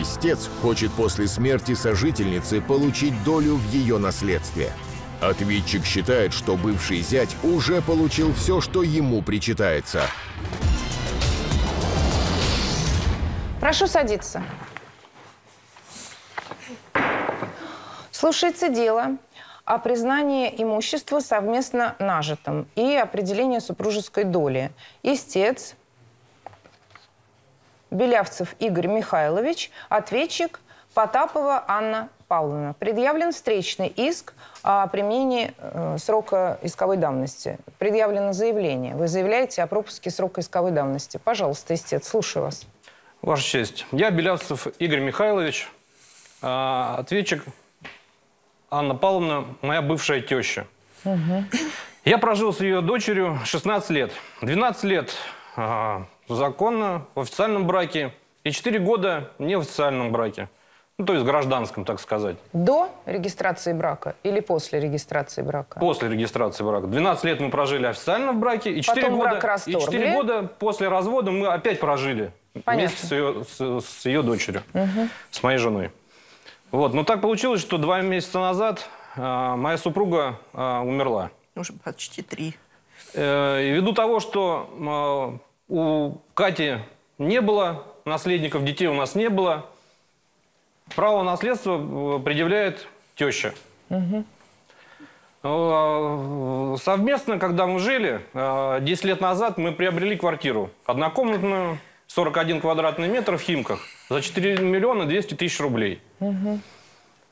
Истец хочет после смерти сожительницы получить долю в ее наследстве. Ответчик считает, что бывший зять уже получил все, что ему причитается. Прошу садиться. Слушается дело о признании имущества совместно нажитым и определении супружеской доли. Истец Белявцев Игорь Михайлович, ответчик Потапова Анна Павловна. Предъявлен встречный иск о применении э, срока исковой давности. Предъявлено заявление. Вы заявляете о пропуске срока исковой давности. Пожалуйста, истец, слушаю вас. Ваша честь. Я Белявцев Игорь Михайлович, а, ответчик Анна Павловна, моя бывшая теща. Я прожил с ее дочерью 16 лет. 12 лет а, законно, в официальном браке, и 4 года не в официальном браке. Ну, то есть гражданском, так сказать. До регистрации брака или после регистрации брака? После регистрации брака. 12 лет мы прожили официально в браке, и 4, Потом брак года, и расторгли. 4 года после развода мы опять прожили. Понятно. Вместе с ее, с, с ее дочерью, с моей женой. Вот. Но так получилось, что два месяца назад а, моя супруга а, умерла. Уже почти три. Э, и ввиду того, что а, у Кати не было наследников, детей у нас не было, право наследства э, предъявляет теща. Э, Совместно, когда мы жили, э, 10 лет назад мы приобрели квартиру. Однокомнатную, 41 квадратный метр в Химках. За 4 миллиона 200 тысяч рублей.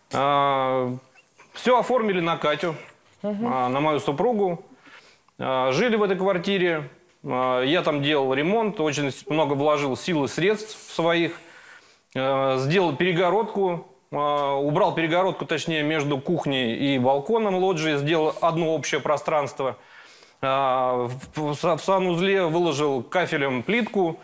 Все оформили на Катю, а, на мою супругу. Жили в этой квартире. А, Я там делал ремонт, очень много вложил сил и средств своих. Э, Сделал перегородку, а, убрал перегородку, точнее, между кухней и балконом лоджии, сделал одно общее пространство. А, В санузле выложил кафелем плитку,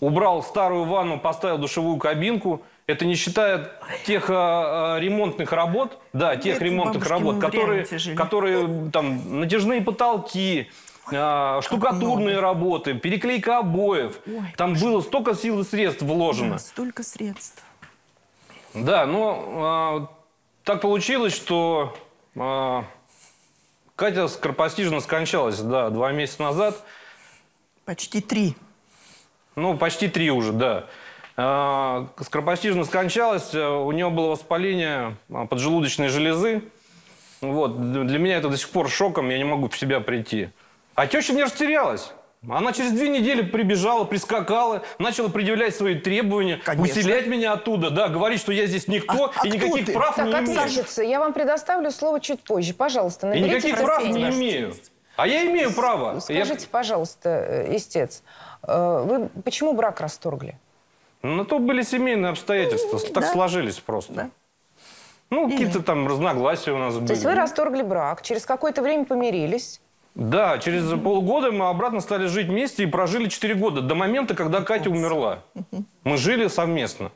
убрал старую ванну, поставил душевую кабинку. Это не считая тех а, а, ремонтных работ, да, тех Это ремонтных работ, которые, которые там натяжные потолки, а, штукатурные работы, переклейка обоев. Ой, там было столько сил и средств вложено. Да, столько средств. Да, но а, так получилось, что а, Катя скоропостижно скончалась, да, два месяца назад. Почти три. Ну, почти три уже, да. А, Скоропостижно скончалась, э, у нее было воспаление а, поджелудочной железы. Вот. Для меня это до сих пор шоком, я не могу в себя прийти. А теща не растерялась. Она через две недели прибежала, прискакала, начала предъявлять свои требования, Конечно. выселять меня оттуда, да, говорить, что я здесь никто А- а и никаких ты? прав Так, не имею. ответчица, я вам предоставлю слово чуть позже. Пожалуйста, И никаких прав не имею. А я имею право. Я- Скажите, пожалуйста, э, истец, э, вы почему брак расторгли? Ну, то были семейные обстоятельства, так да. сложились просто. Да. Ну, какие-то там разногласия у нас были. То есть вы расторгли брак, через какое-то время помирились. Да, через полгода мы обратно стали жить вместе и прожили 4 года, до момента, когда Катя умерла. Мы жили совместно.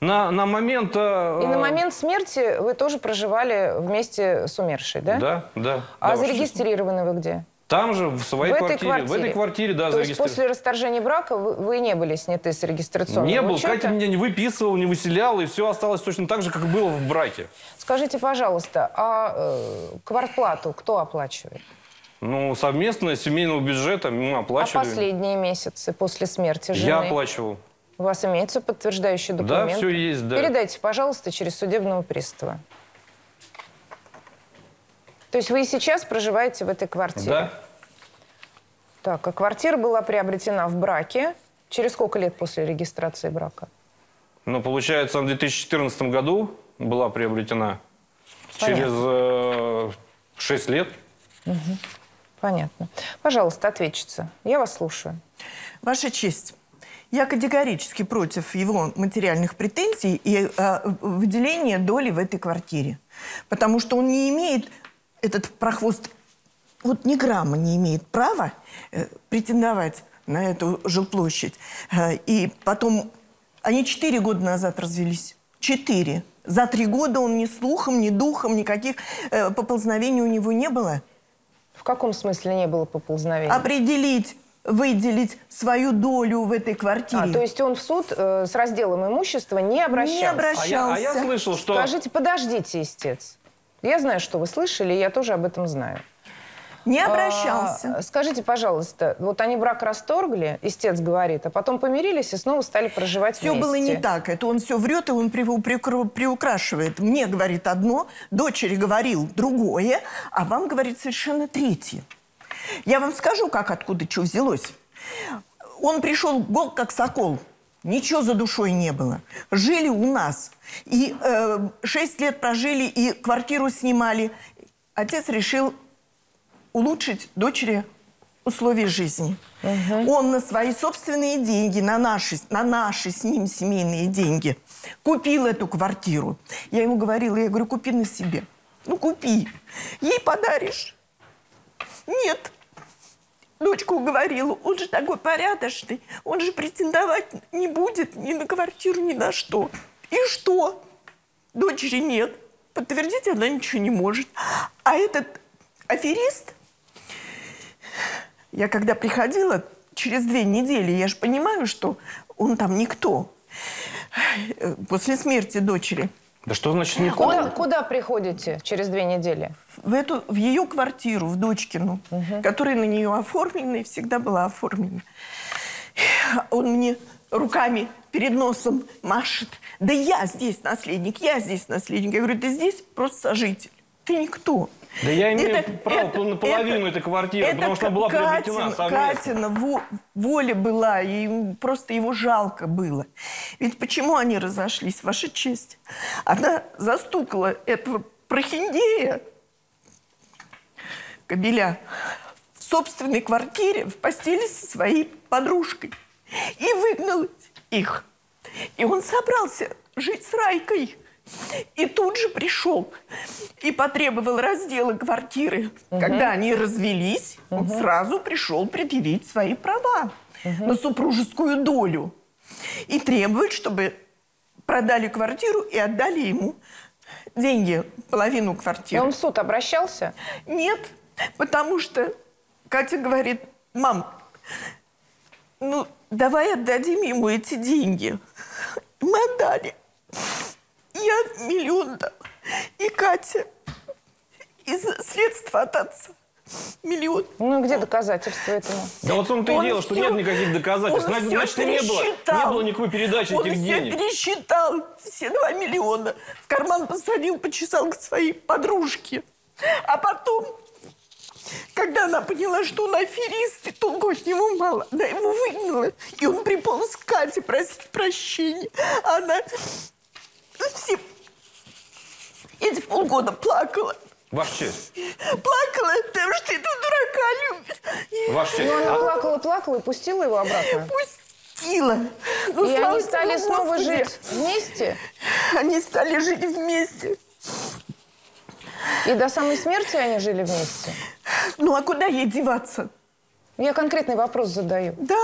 На, на момент... э, И на момент смерти вы тоже проживали вместе с умершей, да? Да, да. А да, зарегистрированы вы где? Там же, в своей в квартире. квартире? В этой квартире, да, То есть после расторжения брака вы, вы не были сняты с регистрационного Не был, учета? Катя меня не выписывала, не выселяла, и все осталось точно так же, как было в браке. Скажите, пожалуйста, а э, квартплату кто оплачивает? Ну, совместно семейного бюджета мы А оплачивали. последние месяцы после смерти жены? Я оплачивал. У вас имеется подтверждающий Да, документ? всё есть, да. Передайте, пожалуйста, через судебного пристава. То есть вы и сейчас проживаете в этой квартире? Да. Так, а квартира была приобретена в браке. Через сколько лет после регистрации брака? Ну, получается, в 2014 году была приобретена. Понятно. Через э, 6 лет. Понятно. Пожалуйста, ответчица. Я вас слушаю. Ваша честь, я категорически против его материальных претензий и э, выделения доли в этой квартире. Потому что он не имеет, этот прохвост, вот ни грамма не имеет права э, претендовать на эту жилплощадь. Э, и потом, они четыре года назад развелись. Четыре. За три года он ни слухом, ни духом, никаких э, поползновений у него не было. В каком смысле не было поползновения? Определить выделить свою долю в этой квартире. А, то есть он в суд э, с разделом имущества не обращался? Не обращался. А я, а я слышал, что... Скажите, подождите, истец. Я знаю, что вы слышали, я тоже об этом знаю. Не обращался. А, скажите, пожалуйста, вот они брак расторгли, истец говорит, а потом помирились и снова стали проживать все вместе. было не так. Это он все врет, и он при- при- приукрашивает. Мне говорит одно, дочери говорил другое, а вам говорит совершенно третье. Я вам скажу, как откуда что взялось. Он пришел гол, как сокол. Ничего за душой не было. Жили у нас. И э, шесть лет прожили, и квартиру снимали. Отец решил улучшить дочери условия жизни. Он на свои собственные деньги, на наши, на наши с ним семейные деньги купил эту квартиру. Я ему говорила, я говорю, купи на себе. Ну, купи. Ей подаришь. Нет. Дочку уговорила, он же такой порядочный, он же претендовать не будет ни на квартиру, ни на что. И что? Дочери нет. Подтвердить она ничего не может. А этот аферист, я когда приходила через две недели, я же понимаю, что он там никто. После смерти дочери. Да что значит никто? Куда, куда приходите через две недели? в, эту, в ее квартиру, в дочкину, которая на нее оформлена и всегда была оформлена. Он мне руками перед носом машет. Да я здесь наследник, я здесь наследник. Я говорю, ты здесь просто сожитель. Ты никто. Да я имею Это- право это- на половину это- этой квартиры, это потому что она была приобретена Катин- совместно. Катина во- воля была, и просто его жалко было. Ведь почему они разошлись, ваша честь? Она застукала этого прохиндея, Кобеля, в собственной квартире в постели со своей подружкой и выгнала их. И он собрался жить с Райкой. И тут же пришел и потребовал раздела квартиры. Когда они развелись, он сразу пришел предъявить свои права на супружескую долю. И требует, чтобы продали квартиру и отдали ему деньги, половину И квартиры. он в суд обращался? Нет, потому что Катя говорит, мам, ну давай отдадим ему эти деньги. Мы отдали. Я миллион дал. И Катя из средств от отца миллион. Ну, где доказательства этому? Да вот в том-то и Он дело, что нет никаких доказательств. он Значит, и не было, не было никакой передачи Он этих все денег. пересчитал, все два миллиона. В карман посадил, почесал к своей подружке. А потом, когда она поняла, что он аферист, и толку от него мало, она его выгнала. И он приполз к Кате просить прощения. А Она все эти полгода плакала. Ваша честь, Плакала, потому что этого дурака любит. ваша честь. Ну, она А- плакала, плакала и пустила его обратно. Пустила. Ну, И они стали снова Господи. жить вместе? Они стали жить вместе. И до самой смерти они жили вместе? Ну, а куда ей деваться? Я конкретный вопрос задаю. Да.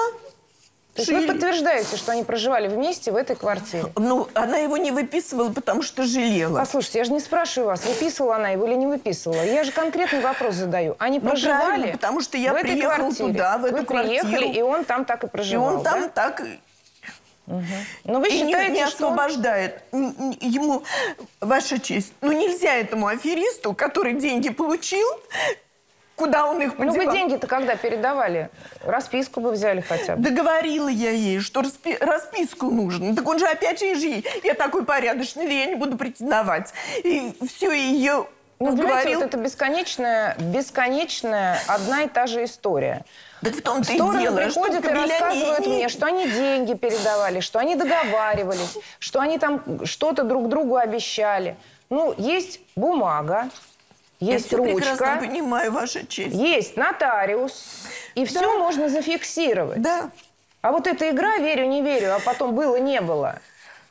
То есть вы подтверждаете, что они проживали вместе в этой квартире? Ну, она его не выписывала, потому что жалела. Послушайте, я же не спрашиваю вас, выписывала она его или не выписывала. Я же конкретный вопрос задаю. Они Ну, проживали потому что я в этой квартире? туда, в эту Вы приехали, квартиру. и он там так и И проживал, он там да? так и Но вы и не, считаете, не что он- освобождает. Н- н- Ему, ваша честь, ну нельзя этому аферисту, который деньги получил, куда он их Ну подевал. вы деньги-то когда передавали? Расписку бы взяли хотя бы. Договорила я ей, что распи- расписку нужно. Так он же опять же ей, я такой порядочный, я не буду претендовать. И все ее Ну, уговорил. вот это бесконечная, бесконечная одна и та же история. Так в том-то и Стороны дело, что приходят и Кобеля не- рассказывают не- мне, что они деньги передавали, что они договаривались, что они там что-то друг другу обещали. Ну, есть бумага, Я есть прекрасно ручка, понимаю, ваша честь. есть нотариус, и все можно зафиксировать. Да. А вот эта игра «верю, не верю», а потом было, не было,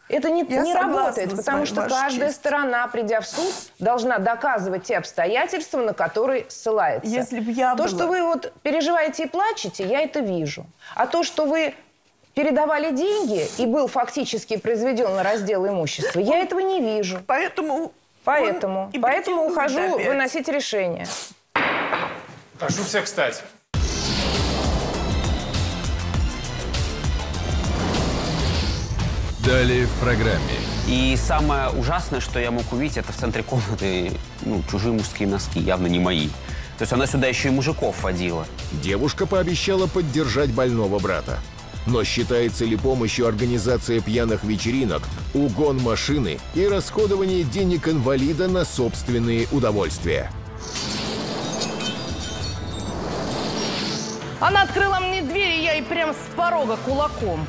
это не, Я не работает, потому что каждая честь. сторона, придя в суд, должна доказывать те обстоятельства, на которые ссылается. Если б я То, была- что вы вот переживаете и плачете, я это вижу. А то, что вы передавали деньги и был фактически произведен раздел имущества, я этого не вижу. Поэтому... Поэтому, Он поэтому ухожу опять. выносить решение. Прошу всех встать. Далее в программе. И самое ужасное, что я мог увидеть, это в центре комнаты ну, чужие мужские носки, явно не мои. То есть она сюда еще и мужиков водила. Девушка пообещала поддержать больного брата. Но считается ли помощью организация пьяных вечеринок, угон машины и расходование денег инвалида на собственные удовольствия? Она открыла мне дверь, и я ей прям с порога кулаком.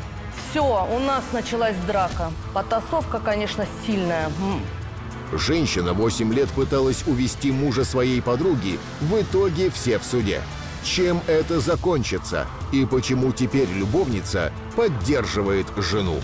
Все, у нас началась драка. Потасовка, конечно, сильная. Женщина 8 лет пыталась увести мужа своей подруги, в итоге все в суде. Чем это закончится? И почему теперь любовница поддерживает жену?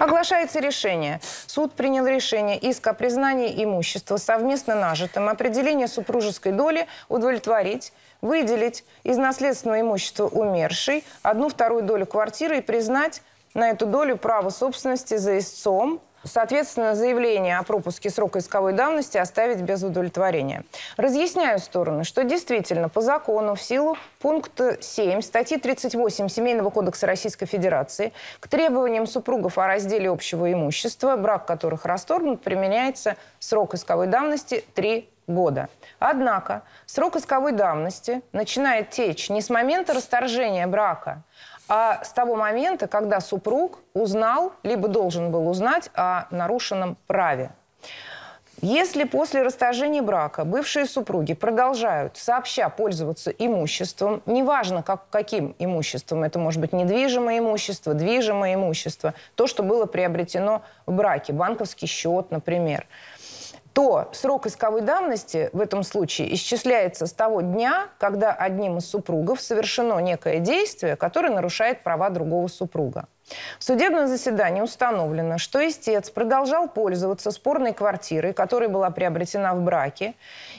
Оглашается решение. Суд принял решение иск о признании имущества совместно нажитым, определение супружеской доли удовлетворить, выделить из наследственного имущества умершей одну вторую долю квартиры и признать на эту долю право собственности за истцом, Соответственно, заявление о пропуске срока исковой давности оставить без удовлетворения. Разъясняю стороны, что действительно по закону в силу пункта 7 статьи 38 Семейного кодекса Российской Федерации к требованиям супругов о разделе общего имущества, брак которых расторгнут, применяется срок исковой давности 3 года. Однако срок исковой давности начинает течь не с момента расторжения брака, а с того момента, когда супруг узнал, либо должен был узнать о нарушенном праве. Если после расторжения брака бывшие супруги продолжают сообща пользоваться имуществом, неважно как, каким имуществом, это может быть недвижимое имущество, движимое имущество, то, что было приобретено в браке, банковский счет, например – то срок исковой давности в этом случае исчисляется с того дня, когда одним из супругов совершено некое действие, которое нарушает права другого супруга. В судебном заседании установлено, что истец продолжал пользоваться спорной квартирой, которая была приобретена в браке,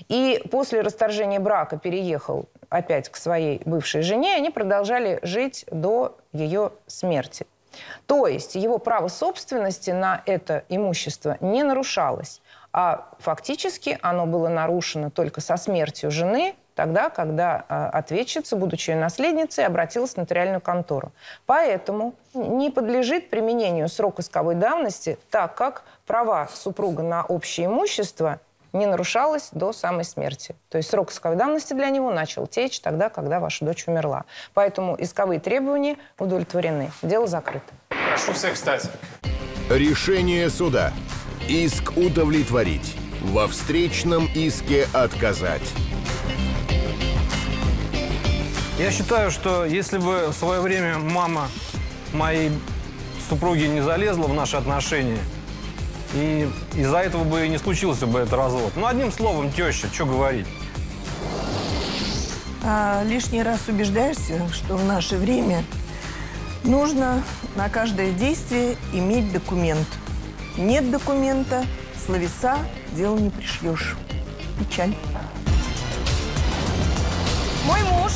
и после расторжения брака переехал опять к своей бывшей жене, и они продолжали жить до ее смерти. То есть его право собственности на это имущество не нарушалось а фактически оно было нарушено только со смертью жены, тогда, когда э, ответчица, будучи ее наследницей, обратилась в нотариальную контору. Поэтому не подлежит применению срок исковой давности, так как права супруга на общее имущество не нарушалось до самой смерти. То есть срок исковой давности для него начал течь тогда, когда ваша дочь умерла. Поэтому исковые требования удовлетворены. Дело закрыто. Прошу всех встать. Решение суда. Иск удовлетворить. Во встречном иске отказать. Я считаю, что если бы в свое время мама моей супруги не залезла в наши отношения, и из-за этого бы и не случился бы этот развод. Ну, одним словом, теща, что говорить. А, лишний раз убеждаешься, что в наше время нужно на каждое действие иметь документ – нет документа, словеса дело не пришьешь. Печаль. Мой муж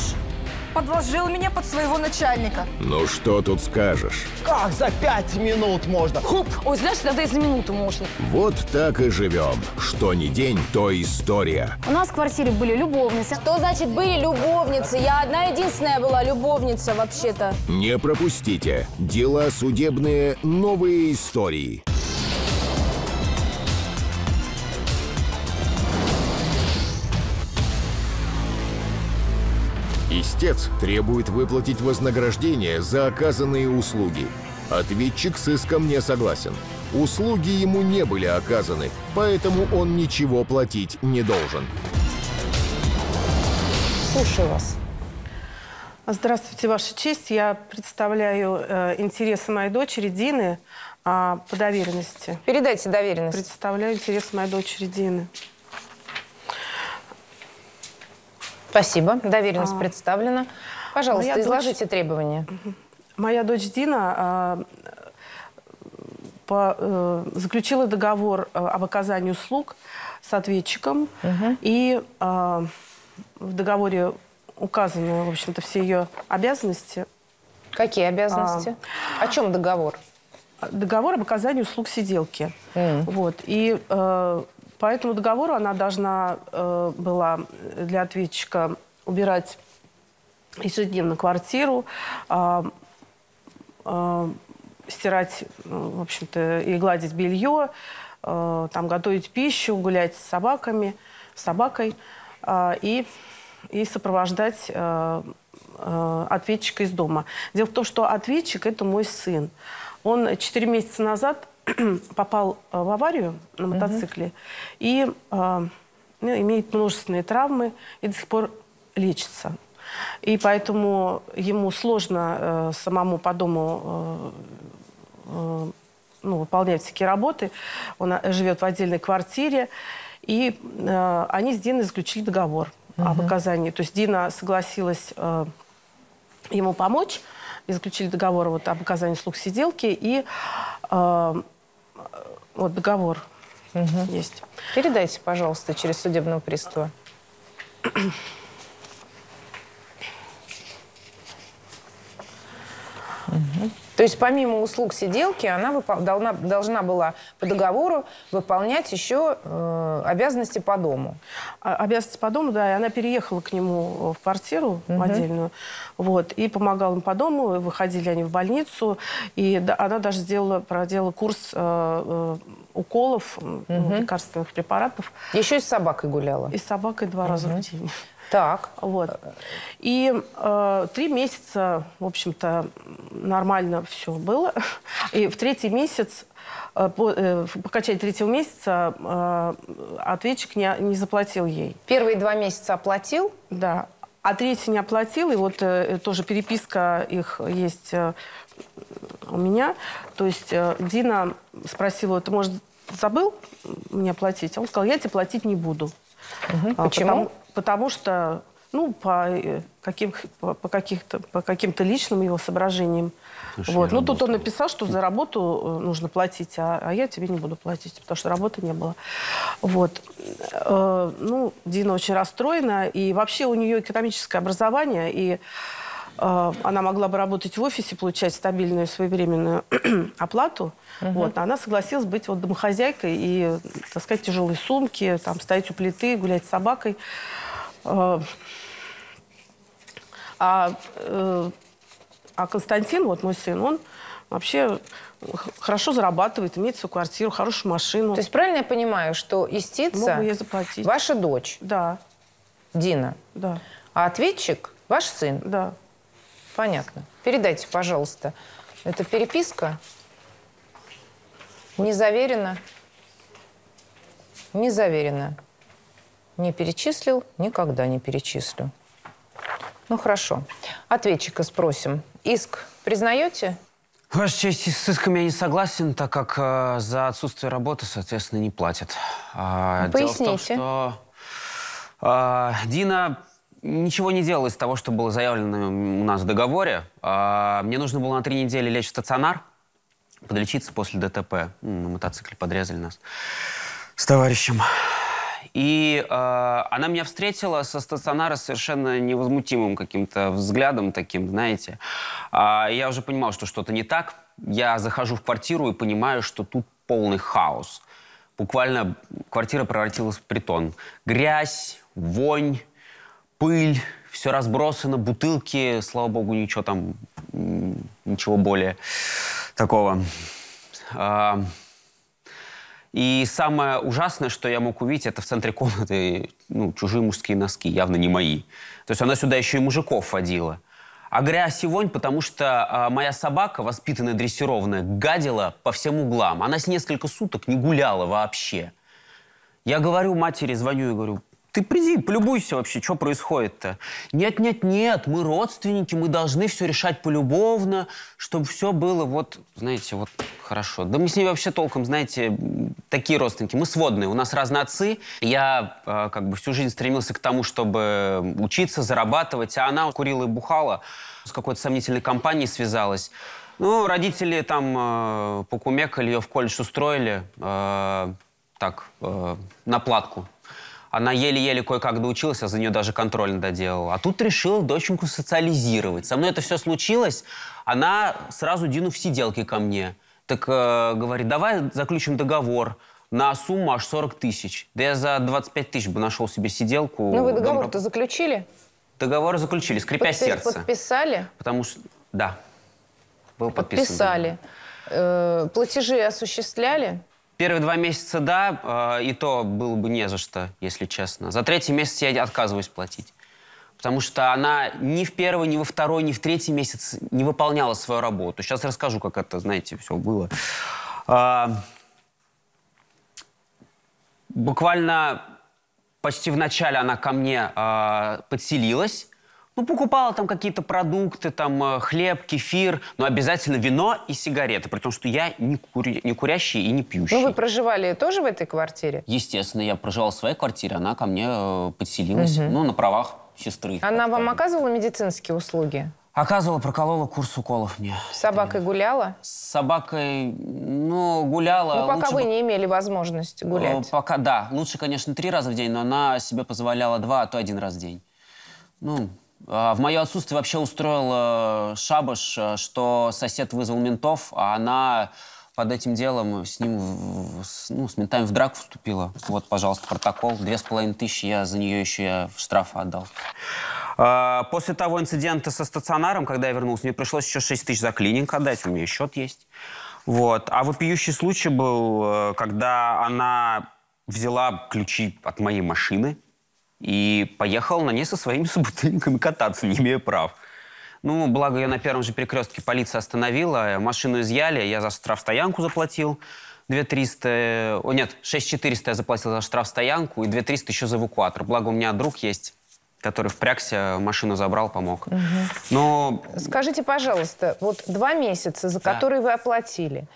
подложил меня под своего начальника. Ну что тут скажешь? Как за пять минут можно? Хуп! Ой, знаешь, тогда и за минуту можно. Вот так и живем. Что ни день, то история. У нас в квартире были любовницы. Что значит были любовницы? Я одна единственная была любовница вообще-то. Не пропустите. Дела судебные, новые истории. Истец требует выплатить вознаграждение за оказанные услуги. Ответчик с иском не согласен. Услуги ему не были оказаны, поэтому он ничего платить не должен. Слушаю вас. Здравствуйте, Ваша честь. Я представляю э, интересы моей дочери Дины э, по доверенности. Передайте доверенность. Представляю интересы моей дочери Дины. Спасибо. Доверенность а... представлена. Пожалуйста, Моя изложите дочь... требования. Моя дочь Дина а, по, а, заключила договор а, об оказании услуг с ответчиком. Угу. И а, в договоре указаны, в общем-то, все ее обязанности. Какие обязанности? А, О чем договор? Договор об оказании услуг сиделки. Mm. Вот. И э, по этому договору она должна э, была для ответчика убирать ежедневно квартиру, а, а, стирать, ну, в общем-то, и гладить белье, а, там готовить пищу, гулять с собаками, с собакой а, и, и сопровождать а, а, ответчика из дома. Дело в том, что ответчик – это мой сын. Он 4 месяца назад попал а, в аварию на мотоцикле и а, ну, имеет множественные травмы и до сих пор лечится. И поэтому ему сложно э, самому по дому э, э, ну, выполнять всякие работы. Он э, живет в отдельной квартире. И э, они с Диной заключили договор об оказании. То есть Дина согласилась э, ему помочь. И заключили договор вот, об оказании услуг сиделки. И э, вот договор есть. Передайте, пожалуйста, через судебного пристава. Мгм. То есть помимо услуг сиделки она должна, должна была по договору выполнять еще э, обязанности по дому. А- Обязанности по дому, да, и она переехала к нему в квартиру в отдельную, вот, и помогала им по дому, выходили они в больницу, и она даже сделала, проделала курс э, э, уколов, ну, лекарственных препаратов, Еще и с собакой гуляла. и с собакой два раза в день. Так. Вот. И э, три месяца, в общем-то, нормально все было. И в третий месяц, э, по, э, в окончании третьего месяца, э, ответчик не, не заплатил ей. Первые два месяца оплатил. Да. А третий не оплатил, и вот э, тоже переписка их есть э, у меня. То есть э, Дина спросила, ты, может, забыл мне платить? А он сказал, я тебе платить не буду. А, Почему? Потому, потому что, ну, по, э, каким, по, каких-то, по каким-то личным его соображениям. Слушай, Вот. Ну, тут он написал, что за работу э, нужно платить, а, а я тебе не буду платить, потому что работы не было. Вот. Э, ну, Дина очень расстроена, и вообще у нее экономическое образование, и э, она могла бы работать в офисе, получать стабильную своевременную оплату. Вот. А она согласилась быть вот домохозяйкой и таскать тяжелые сумки, там, стоять у плиты, гулять с собакой. Э, А, э, а Константин, вот мой сын, он вообще хорошо зарабатывает, имеет свою квартиру, хорошую машину. То есть правильно я понимаю, что истица Мог бы ей заплатить. ваша дочь Да, Дина, да, а ответчик ваш сын. да. Понятно. Передайте, пожалуйста. Это переписка. Не заверено. Не заверено. Не перечислил, никогда не перечислю. Ну, хорошо. Ответчика спросим. Иск признаете? Ваша честь, с иском я не согласен, так как э, за отсутствие работы, соответственно, не платят. А, Ну, дело в том, поясните. что э, Дина ничего не делала из того, что было заявлено у нас в договоре. А, мне нужно было на три недели лечь в стационар, подлечиться после ДТП. На мотоцикле подрезали нас с товарищем. И э, она меня встретила со стационара совершенно невозмутимым каким-то взглядом таким, знаете. А я уже понимал, что что-то не так. Я захожу в квартиру и понимаю, что тут полный хаос. Буквально квартира превратилась в притон. Грязь, вонь, пыль, все разбросано, бутылки, слава богу, ничего там, ничего более такого. А, и самое ужасное, что я мог увидеть, это в центре комнаты ну, чужие мужские носки, явно не мои. То есть она сюда еще и мужиков водила. А грязь и вонь, потому что а, моя собака, воспитанная, дрессированная, гадила по всем углам. Она с несколько суток не гуляла вообще. Я говорю матери, звоню и говорю, ты приди, полюбуйся вообще, что происходит-то. Нет, нет, нет, мы родственники, мы должны все решать полюбовно, чтобы все было вот, знаете, вот хорошо. Да мы с ней вообще толком, знаете, такие родственники. Мы сводные, у нас разные отцы. Я э, как бы всю жизнь стремился к тому, чтобы учиться, зарабатывать, а она курила и бухала, с какой-то сомнительной компанией связалась. Ну, родители там э, покумекали, ее в колледж устроили, э, так, э, на платку. Она еле-еле кое-как доучилась, а за нее даже контрольно доделала. А тут решила доченьку социализировать. Со мной это все случилось. Она сразу Дину в сиделки ко мне. Так э, говорит, давай заключим договор на сумму аж 40 тысяч. Да я за 25 тысяч бы нашел себе сиделку. Ну, вы договор-то заключили? Договор заключили, скрипя Подпи- сердце. Подписали? Потому что, да, был подписан. Подписали. Э, платежи осуществляли? Первые два месяца, да, э, и то было бы не за что, если честно. За третий месяц я отказываюсь платить. Потому что она ни в первый, ни во второй, ни в третий месяц не выполняла свою работу. Сейчас расскажу, как это, знаете, все было. А, Буквально почти в начале она ко мне а, подселилась. Ну, покупала там какие-то продукты, там э, хлеб, кефир, но обязательно вино и сигареты, при том, что я не, кури- не курящий и не пьющий. Ну, вы проживали тоже в этой квартире? Естественно, я проживал в своей квартире, она ко мне э, подселилась, ну, на правах сестры. Она вам оказывала медицинские услуги? Оказывала, проколола курс уколов мне. С собакой гуляла? С собакой, ну, гуляла. Ну, пока лучше вы бы- не имели возможности Э, гулять. Пока, да. Лучше, конечно, три раза в день, но она себе позволяла два, а то один раз в день. Ну, в мое отсутствие вообще устроил э, шабаш, э, что сосед вызвал ментов, а она под этим делом с ним, ну, с ментами в драку вступила. Вот, пожалуйста, протокол. Две с половиной тысячи я за нее еще штраф отдал. А, После того инцидента со стационаром, когда я вернулся, мне пришлось еще 6 тысяч за клининг отдать, у меня счет есть. Вот. А вопиющий случай был, э, когда она взяла ключи от моей машины и поехала на ней со своими собутыльниками кататься, не имея прав. Ну, благо, ее на первом же перекрестке полиция остановила, машину изъяли, я за штрафстоянку заплатил 2300, о нет, 6400 я заплатил за штрафстоянку и 2300 еще за эвакуатор. Благо, у меня друг есть, который впрягся, машину забрал, помог. Но Скажите, пожалуйста, вот два месяца, за которые вы оплатили,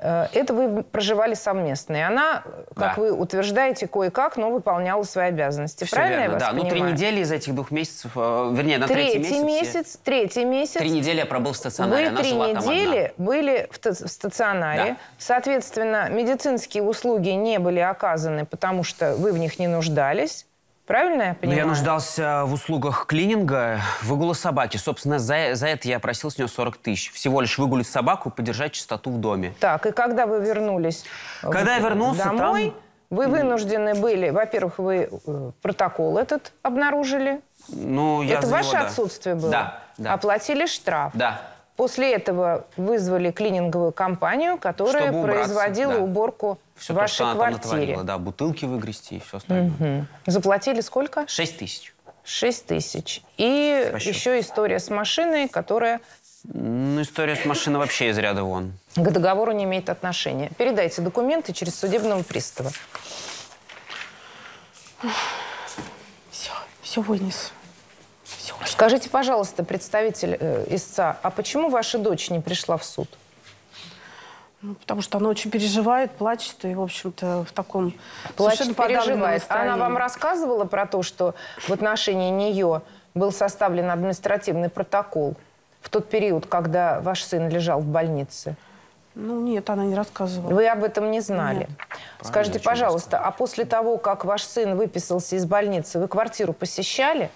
это вы проживали совместно. И она, как Да. вы утверждаете, кое-как, но выполняла свои обязанности. Всё Правильно верно, я вас да. Ну, три понимаю? недели из этих двух месяцев, э, вернее, на третий, Третий месяц. месяц, третий месяц. Три недели я пробыл в стационаре, Вы она три недели были в, в стационаре. Да. Соответственно, медицинские услуги не были оказаны, потому что вы в них не нуждались. Правильно я Ну, понимаю? я нуждался в услугах клининга, выгула собаки. Собственно, за, за это я просил с нее 40 тысяч. Всего лишь выгулить собаку, поддержать чистоту в доме. Так, и когда вы вернулись Когда я в- вернулся, домой, там- вы вынуждены были, во-первых, вы э, протокол этот обнаружили. Ну, я Это за ваше него, да. отсутствие было? Да, да. Оплатили штраф. Да. После этого вызвали клининговую компанию, которая Чтобы убраться, производила да. уборку Все в то, вашей что она там натворила, да, бутылки выгрести и все остальное. Мгм. Заплатили сколько? 6 тысяч. 6 тысяч. И Расчет. еще история с машиной, которая Ну, история с машиной вообще из ряда вон. к договору не имеет отношения. Передайте документы через судебного пристава. Все, все вынес. Скажите, пожалуйста, представитель э, истца, а почему ваша дочь не пришла в суд? Ну, потому что она очень переживает, плачет и, в общем-то, в таком Плачет, совершенно подавленном переживает. Она настроении. вам рассказывала про то, что в отношении нее был составлен административный протокол в тот период, когда ваш сын лежал в больнице? Ну, нет, она не рассказывала. Вы об этом не знали. Нет. Скажите, Правильно, пожалуйста, а после того, как ваш сын выписался из больницы, вы квартиру посещали?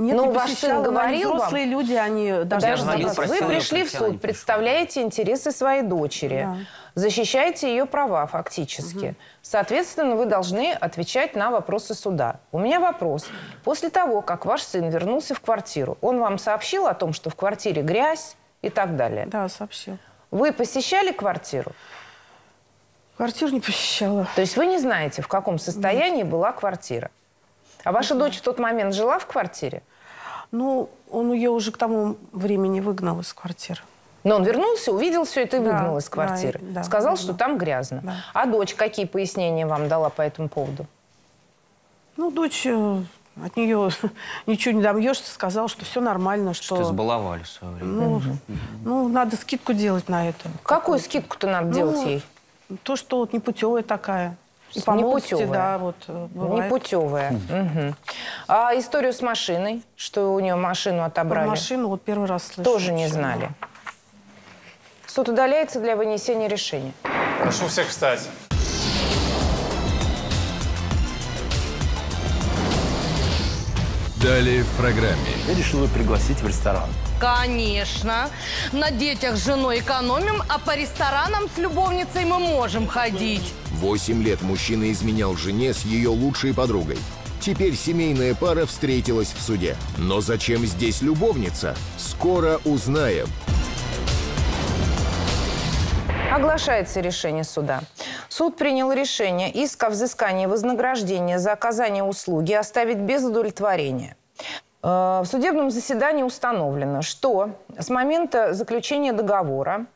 Нет, Ну, не ваш сын говорил вам? взрослые люди, они должны Подождите, звонил, вы пришли в суд, представляете интересы своей дочери, Да. защищаете ее права фактически. Соответственно, вы должны отвечать на вопросы суда. У меня вопрос. После того, как ваш сын вернулся в квартиру, он вам сообщил о том, что в квартире грязь и так далее? Да, сообщил. Вы посещали квартиру? Квартиру не посещала. То есть вы не знаете, в каком состоянии была квартира? А ваша дочь в тот момент жила в квартире? Ну, он ее уже к тому времени выгнал из квартиры. Но он вернулся, увидел все это и Да, выгнал из да, квартиры. и- да, Сказал, выгнал. что там грязно. Да. А дочь какие пояснения вам дала по этому поводу? Ну, дочь, э, от нее ничего не добьешься, сказал, что все нормально, что... Что избаловали в свое время. ну, ну, надо скидку делать на это. Какую скидку-то надо Ну, делать ей? То, что вот непутевая такая. И по Непутевая. да, вот э, бывает. Непутевая. Мгм. А историю с машиной, что у нее машину Про отобрали, машину вот первый раз слышу. тоже не знали. Суд удаляется для вынесения решения. Прошу всех встать. Далее в программе. Я решил ее пригласить в ресторан. Конечно. На детях с женой экономим, а по ресторанам с любовницей мы можем ходить. Восемь лет мужчина изменял жене с ее лучшей подругой. Теперь семейная пара встретилась в суде. Но зачем здесь любовница? Скоро узнаем. Оглашается решение суда. Суд принял решение иск о взыскании вознаграждения за оказание услуги оставить без удовлетворения. Э, В судебном заседании установлено, что с момента заключения договора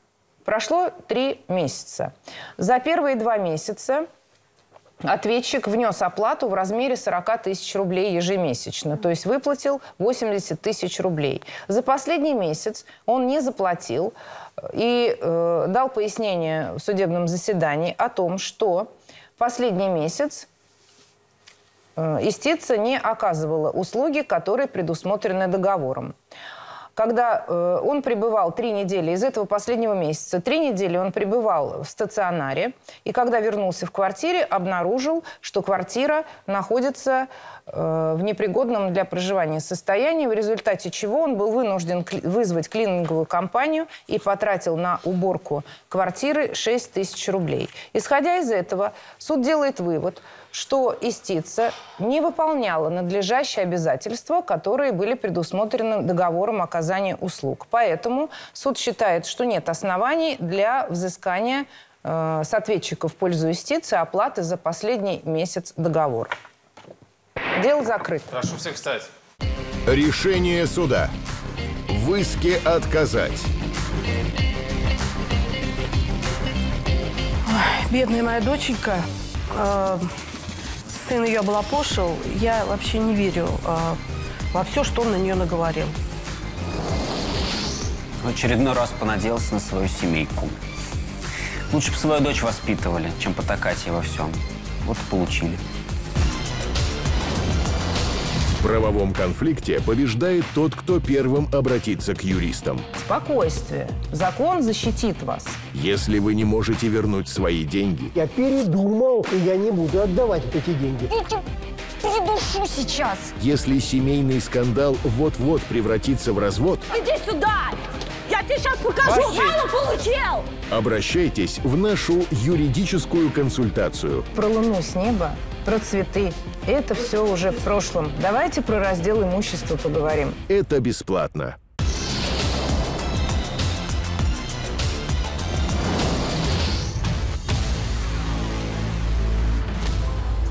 прошло три месяца. За первые два месяца ответчик внес оплату в размере 40 тысяч рублей ежемесячно, то есть выплатил 80 тысяч рублей. За последний месяц он не заплатил э, и э, дал пояснение в судебном заседании о том, что последний месяц истица не оказывала услуги, которые предусмотрены договором. Когда э, он пребывал три недели, из этого последнего месяца, три недели он пребывал в стационаре, и когда вернулся в квартире, обнаружил, что квартира находится э, в непригодном для проживания состоянии, в результате чего он был вынужден вызвать клининговую компанию и потратил на уборку квартиры 6 тысяч рублей. Исходя из этого, суд делает вывод, что истица не выполняла надлежащие обязательства, которые были предусмотрены договором оказания услуг. Поэтому суд считает, что нет оснований для взыскания э, с ответчика в пользу истицы оплаты за последний месяц договора. Дело закрыто. Прошу всех встать. Решение суда. В иске отказать. Бедная моя доченька. Э, сын ее облапошил. Я вообще не верю э, во все, что он на нее наговорил. В очередной раз понадеялся на свою семейку. Лучше бы свою дочь воспитывали, чем потакать ей во всем. Вот и получили. В правовом конфликте побеждает тот, кто первым обратится к юристам. Спокойствие. Закон защитит вас. Если вы не можете вернуть свои деньги, Я передумал, и я не буду отдавать эти деньги. Придушу сейчас. если семейный скандал вот-вот превратится в развод, Иди сюда! Тебе сейчас покажу! Мало получил! обращайтесь в нашу юридическую консультацию. Про луну с неба, про цветы. Это все уже в прошлом. Давайте про раздел имущества поговорим. Это бесплатно.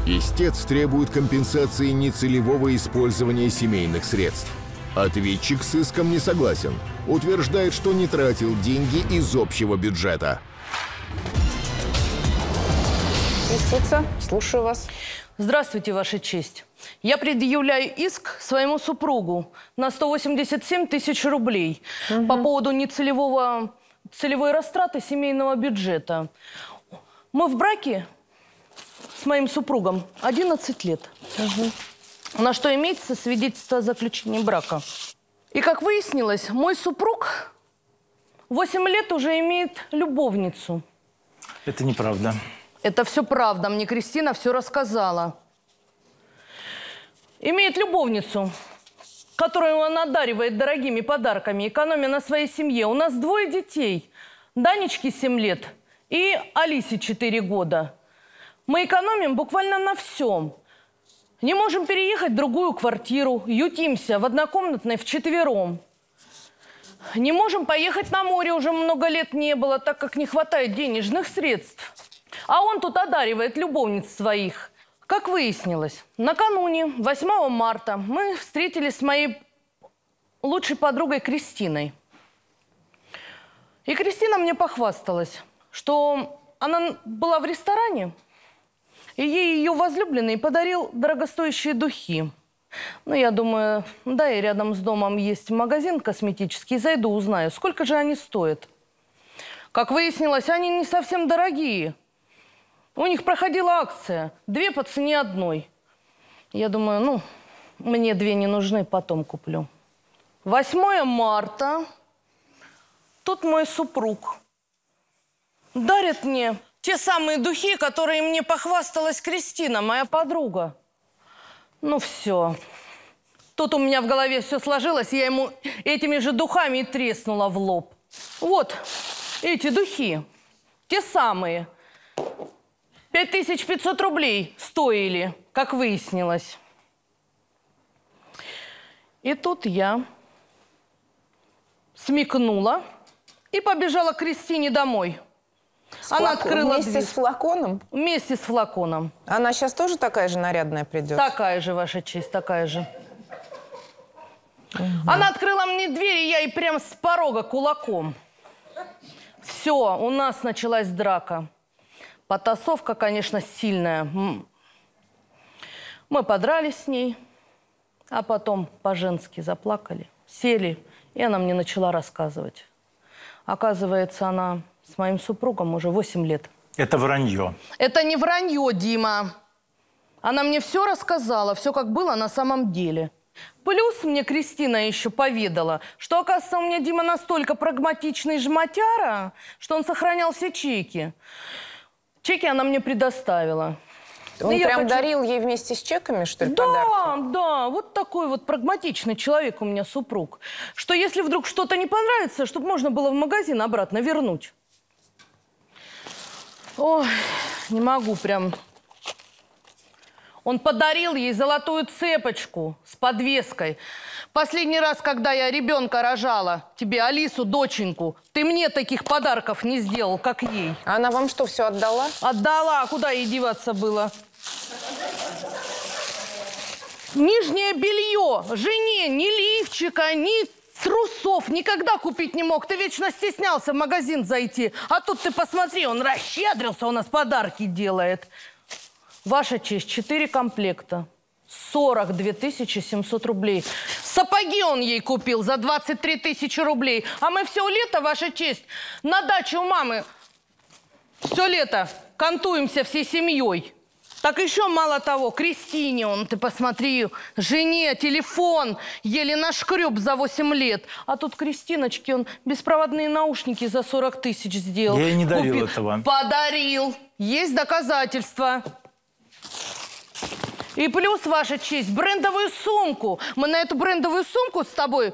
Истец требует компенсации нецелевого использования семейных средств. Ответчик с иском не согласен. Утверждает, что не тратил деньги из общего бюджета. Истица, слушаю вас. Здравствуйте, Ваша честь. Я предъявляю иск своему супругу на 187 тысяч рублей по поводу нецелевого целевой растраты семейного бюджета. Мы в браке с моим супругом 11 лет. На что имеется свидетельство о заключении брака. И как выяснилось, мой супруг 8 лет уже имеет любовницу. Это неправда. Это все правда. Мне Кристина все рассказала. Имеет любовницу, которую он одаривает дорогими подарками, экономя на своей семье. У нас двое детей. Данечке 7 лет и Алисе 4 года. Мы экономим буквально на всем. Не можем переехать в другую квартиру, ютимся в однокомнатной вчетвером. Не можем поехать на море, уже много лет не было, так как не хватает денежных средств. А он тут одаривает любовниц своих. Как выяснилось, накануне, 8 марта, мы встретились с моей лучшей подругой Кристиной. И Кристина мне похвасталась, что она была в ресторане, и ей ее возлюбленный подарил дорогостоящие духи. Ну, я думаю, да, и рядом с домом есть магазин косметический, зайду, узнаю, сколько же они стоят. Как выяснилось, они не совсем дорогие. У них проходила акция. Две по цене одной. Я думаю, ну, мне две не нужны, потом куплю. 8 марта. Тут мой супруг. Дарит мне те самые духи, которые мне похвасталась Кристина, моя подруга. Ну, все. Тут у меня в голове все сложилось, я ему этими же духами и треснула в лоб. Вот, эти духи, те самые. 5500 рублей стоили, как выяснилось. И тут я смекнула и побежала к Кристине домой. С Она открыла Вместе дверь. с флаконом? Вместе с флаконом. Она сейчас тоже такая же нарядная придет? Такая же, Ваша честь, такая же. Она открыла мне дверь, и я ей прям с порога кулаком. Все, у нас началась драка. Потасовка, конечно, сильная. Мы подрались с ней, а потом по-женски заплакали, сели, и она мне начала рассказывать. Оказывается, она с моим супругом уже 8 лет. Это вранье. Это не вранье, Дима. Она мне все рассказала, все как было на самом деле. Плюс мне Кристина еще поведала, что, оказывается, у меня Дима настолько прагматичный жмотяра, что он сохранял все чеки. Чеки она мне предоставила. Он я прям хочу- дарил ей вместе с чеками, что ли, да, подарки? да, вот такой вот прагматичный человек у меня супруг. Что если вдруг что-то не понравится, чтобы можно было в магазин обратно вернуть. Ой, не могу прям. Он подарил ей золотую цепочку с подвеской. Последний раз, когда я ребенка рожала, тебе Алису, доченьку, ты мне таких подарков не сделал, как ей. А она вам что, все отдала? Отдала, а куда ей деваться было? Нижнее белье жене ни лифчика, ни трусов никогда купить не мог. Ты вечно стеснялся в магазин зайти. А тут ты посмотри, он расщедрился, он нас подарки делает. Ваша честь, четыре комплекта. 42 тысячи 700 рублей. Сапоги он ей купил за 23 тысячи рублей. А мы все лето, ваша честь, на даче у мамы все лето кантуемся всей семьей. Так еще мало того, Кристине он, ты посмотри, жене телефон еле нашкреб за 8 лет. А тут Кристиночке он беспроводные наушники за 40 тысяч сделал. Я ей не дарил этого. Подарил. Есть доказательства. И плюс, ваша честь, брендовую сумку. Мы на эту брендовую сумку с тобой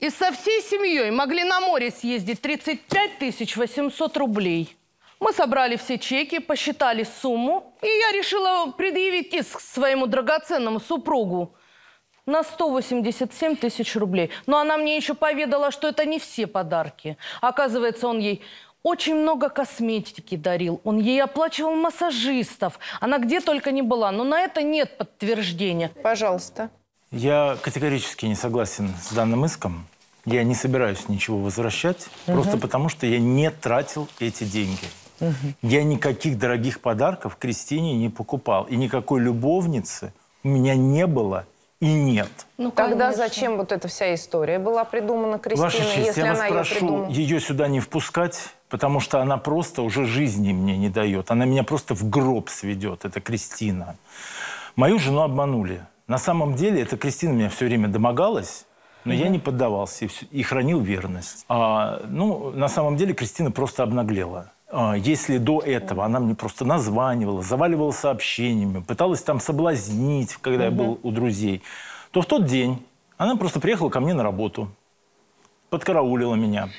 и со всей семьей могли на море съездить 35 тысяч 800 рублей. Мы собрали все чеки, посчитали сумму, и я решила предъявить иск своему драгоценному супругу на 187 тысяч рублей. Но она мне еще поведала, что это не все подарки. Оказывается, он ей очень много косметики дарил. Он ей оплачивал массажистов. Она где только не была. Но на это нет подтверждения. Пожалуйста. Я категорически не согласен с данным иском. Я не собираюсь ничего возвращать, просто потому что я не тратил эти деньги. Я никаких дорогих подарков Кристине не покупал. И никакой любовницы у меня не было и нет. Ну, Тогда конечно. зачем вот эта вся история была придумана Кристиной, Ваша честь, если я вас она ее прошу придумала? ее сюда не впускать, потому что она просто уже жизни мне не дает. Она меня просто в гроб сведет, это Кристина. Мою жену обманули. На самом деле, эта Кристина меня все время домогалась, но я не поддавался и, всё- и хранил верность. А, ну, на самом деле, Кристина просто обнаглела. А, Если до этого она мне просто названивала, заваливала сообщениями, пыталась там соблазнить, когда я был у друзей, то в тот день она просто приехала ко мне на работу, подкараулила меня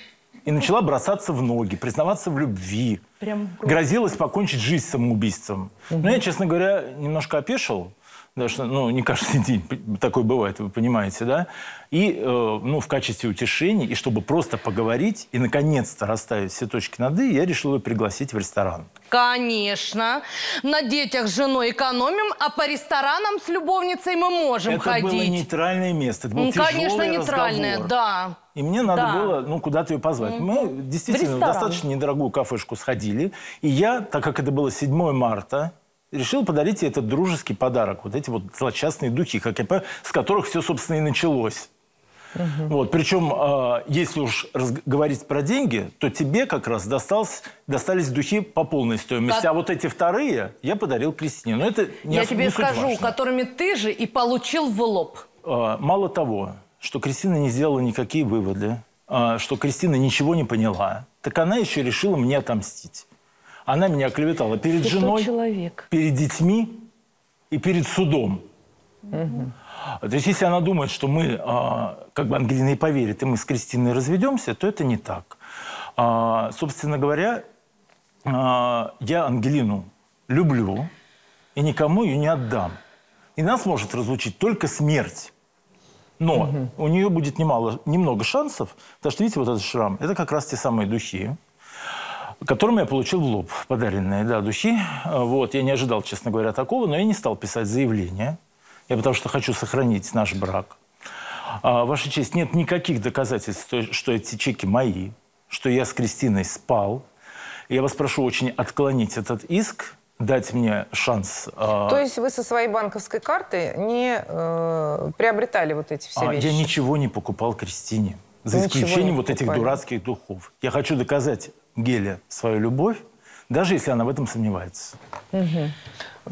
и начала бросаться в ноги, признаваться в любви. Прям Грозилась покончить жизнь самоубийством. Но я, честно говоря, немножко опешил. Потому что, ну, не каждый день такое бывает, вы понимаете, да? И, э, ну, в качестве утешения, и чтобы просто поговорить и, наконец-то, расставить все точки над «и», я решил ее пригласить в ресторан. Конечно. На детях с женой экономим, а по ресторанам с любовницей мы можем это ходить. было нейтральное место, это был Ну, Конечно, нейтральное, разговор. да. И мне надо Да. было, ну, куда-то ее позвать. Мы действительно в ресторан. достаточно недорогую кафешку сходили. И я, так как это было 7 марта, решил подарить ей этот дружеский подарок. Вот эти вот злочастные духи, как я понимаю, с которых все, собственно, и началось. Вот, причем, э, если уж говорить про деньги, то тебе как раз досталось, достались духи по полной стоимости. Как- А вот эти вторые я подарил Кристине. Но это не Я ос- тебе не скажу, важно. которыми ты же и получил в лоб. А, Мало того, что Кристина не сделала никакие выводы, а, что Кристина ничего не поняла, так она еще решила мне отомстить. Она меня оклеветала перед тот женой, человек. перед детьми и перед судом. То есть, если она думает, что мы, а, как бы Ангелина и поверит, и мы с Кристиной разведемся, то это не так. А, Собственно говоря, а, я Ангелину люблю и никому ее не отдам. И нас может разлучить только смерть. Но у нее будет немало, немного шансов, потому что, видите, вот этот шрам, это как раз те самые духи, которыми я получил в лоб подаренные, да, духи. Вот, я не ожидал, честно говоря, такого, но я не стал писать заявление. Я потому что хочу сохранить наш брак. А, Ваша честь, нет никаких доказательств, что- эти чеки мои, что я с Кристиной спал. Я вас прошу очень отклонить этот иск, дать мне шанс. а, То есть вы со своей банковской карты не э, приобретали вот эти все а, вещи? я ничего не покупал Кристине. За исключением вот этих дурацких духов. Я хочу доказать Геле свою любовь, даже если она в этом сомневается.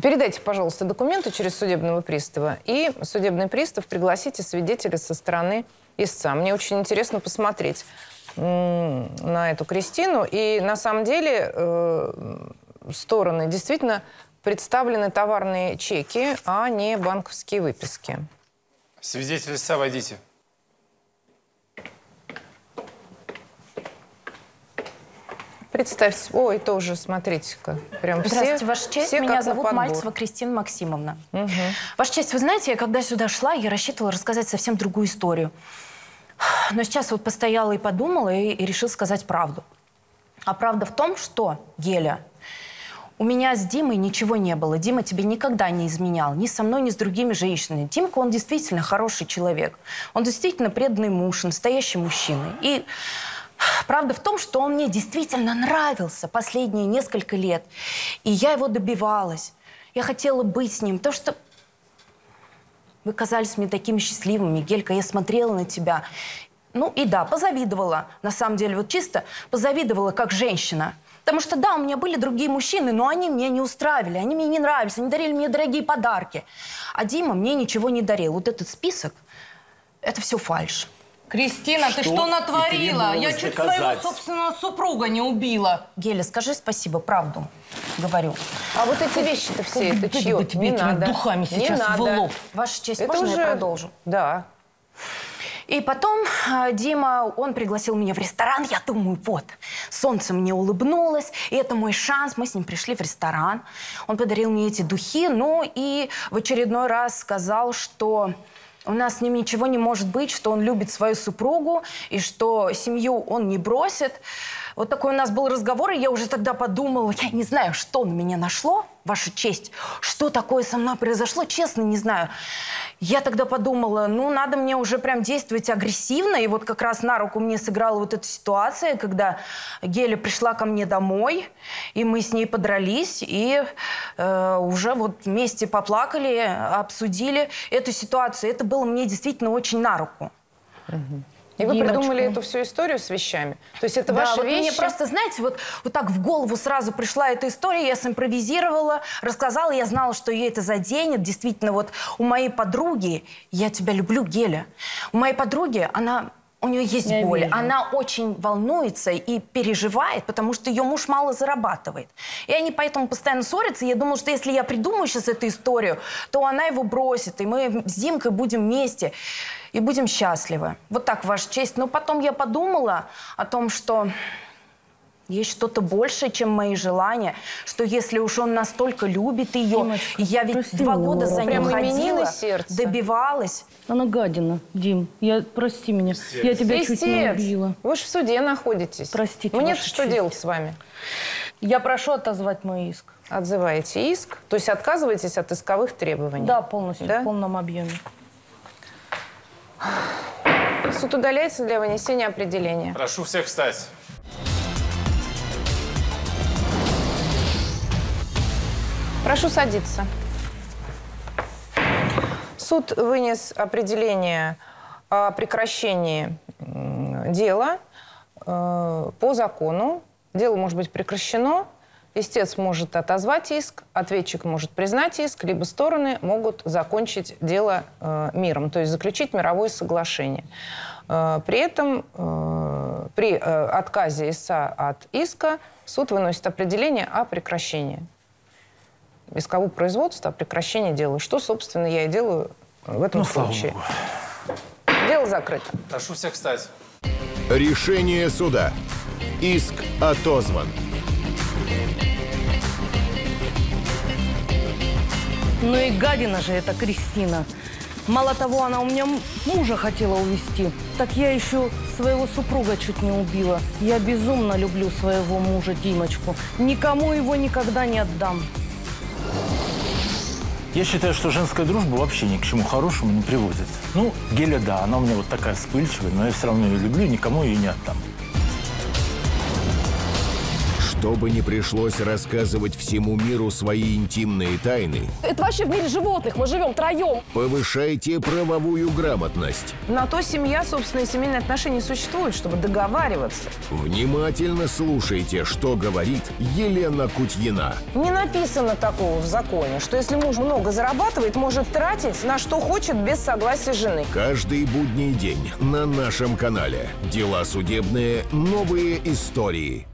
Передайте, пожалуйста, документы через судебного пристава, и судебный пристав пригласите свидетеля со стороны истца. Мне очень интересно посмотреть на эту Кристину. И на самом деле э, стороны действительно представлены товарные чеки, а не банковские выписки. Свидетель истца, Представьте, ой, тоже, смотрите-ка, прям все, Здравствуйте, Ваша честь. все Меня зовут. Мальцева Кристина Максимовна. Ваша честь, вы знаете, я когда сюда шла, я рассчитывала рассказать совсем другую историю. Но сейчас вот постояла и подумала, и, и решила сказать правду. А правда в том, что, Геля, у меня с Димой ничего не было. Дима тебе никогда не изменял. Ни со мной, ни с другими женщинами. Димка, он действительно хороший человек. Он действительно преданный муж, настоящий мужчина. И правда в том, что он мне действительно нравился последние несколько лет. И я его добивалась. Я хотела быть с ним. То, что вы казались мне такими счастливыми, Гелька. Я смотрела на тебя. Ну и да, позавидовала. На самом деле, вот чисто позавидовала как женщина. Потому что, да, у меня были другие мужчины, но они меня не устраивали, они мне не нравились, они дарили мне дорогие подарки. А Дима мне ничего не дарил. Вот этот список, это все фальшь. Кристина, ты Что что и натворила? Я чуть доказать. своего собственного супруга не убила. Геля, скажи спасибо, правду говорю. А вот эти вещи-то все, это чье? тебе Не этими надо. духами Не сейчас в надо. лоб. Ваша честь, Это можно уже- я продолжу? Да. И потом а, Дима, он пригласил меня в ресторан. Я думаю, вот, солнце мне улыбнулось, и это мой шанс. Мы с ним пришли в ресторан. Он подарил мне эти духи, ну и в очередной раз сказал, что у нас с ним ничего не может быть, что он любит свою супругу, и что семью он не бросит. Вот такой у нас был разговор, и я уже тогда подумала, я не знаю, что на меня нашло, ваша честь, что такое со мной произошло, честно не знаю. Я тогда подумала, ну, надо мне уже прям действовать агрессивно, и вот как раз на руку мне сыграла вот эта ситуация, когда Геля пришла ко мне домой, и мы с ней подрались, и э, уже вот вместе поплакали, обсудили эту ситуацию. Это было мне действительно очень на руку. И вы Димочка. придумали эту всю историю с вещами? То есть это Да, ваши вот вещи? Мне просто, знаете, вот, вот так в голову сразу пришла эта история, я симпровизировала, рассказала, я знала, что ее это заденет. Действительно, вот у моей подруги, я тебя люблю, Геля, у моей подруги, она... У нее есть Я боль. вижу. Она очень волнуется и переживает, потому что ее муж мало зарабатывает. И они поэтому постоянно ссорятся. И я думала, что если я придумаю сейчас эту историю, то она его бросит, и мы с Димкой будем вместе и будем счастливы. Вот так, Ваша честь. Но потом я подумала о том, что есть что-то большее, чем мои желания, что если уж он настолько любит ее, и я ведь прости два меня, года за ним ходила, сердца. добивалась. Она гадина, Дим. Я, прости меня. Я тебя чуть не убила. Вы же в суде находитесь. Простите, Мне что честь. делать с вами? Я прошу отозвать мой иск. Отзываете иск, то есть отказываетесь от исковых требований? Да, полностью, Да? в полном объеме. Суд удаляется для вынесения определения. Прошу всех встать. Прошу садиться. Суд вынес определение о прекращении дела э, по закону. Дело может быть прекращено, истец может отозвать иск, ответчик может признать иск, либо стороны могут закончить дело э, миром, то есть заключить мировое соглашение. Э, При этом при отказе истца от иска суд выносит определение о прекращении искового производства, о прекращении дела. Что, собственно, я и делаю в этом Ну, слава случае. богу. Дело закрыто. Прошу всех встать. Решение суда. Иск отозван. Ну и гадина же эта Кристина. Мало того, она у меня мужа хотела увезти. Так я еще своего супруга чуть не убила. Я безумно люблю своего мужа Димочку. Никому его никогда не отдам. Я считаю, что женская дружба вообще ни к чему хорошему не приводит. Ну, Геля, да, она у меня вот такая вспыльчивая, но я все равно ее люблю, никому ее не отдам. Чтобы не пришлось рассказывать всему миру свои интимные тайны, Это вообще в мире животных. Мы живем троем. повышайте правовую грамотность. На то семья, собственно, и семейные отношения существуют, чтобы договариваться. Внимательно слушайте, что говорит Елена Кутьина. Не написано такого в законе, что если муж много зарабатывает, может тратить на что хочет без согласия жены. Каждый будний день на нашем канале. Дела судебные, новые истории.